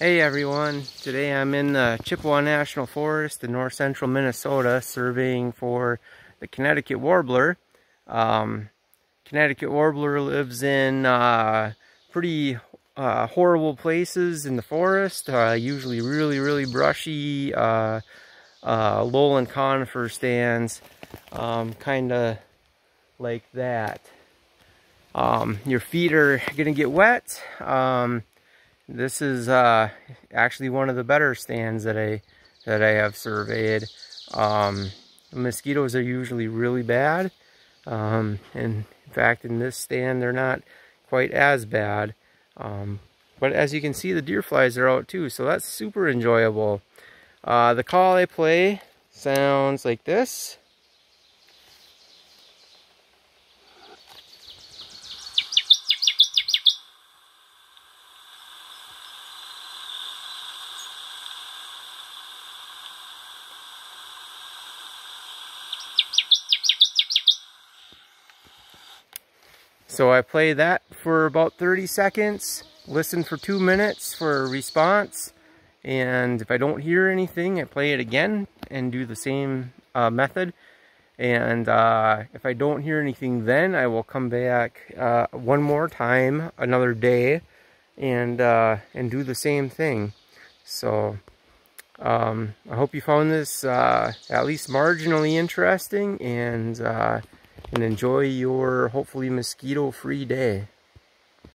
Hey everyone, today I'm in the Chippewa National Forest in north central Minnesota surveying for the Connecticut Warbler. Um, Connecticut Warbler lives in uh, pretty uh, horrible places in the forest, uh, usually really, really brushy uh, uh, lowland conifer stands, um, kind of like that. Um, your feet are going to get wet. This is uh, actually one of the better stands that I that I have surveyed. Um, mosquitoes are usually really bad, um, and in fact, in this stand, they're not quite as bad. Um, but as you can see, the deer flies are out too, so that's super enjoyable. Uh, the call I play sounds like this. So I play that for about 30 seconds, listen for two minutes for a response, and if I don't hear anything, I play it again and do the same uh, method. And uh, if I don't hear anything then, I will come back uh, one more time, another day, and, uh, and do the same thing. So um, I hope you found this uh, at least marginally interesting, and uh, and enjoy your hopefully mosquito free day.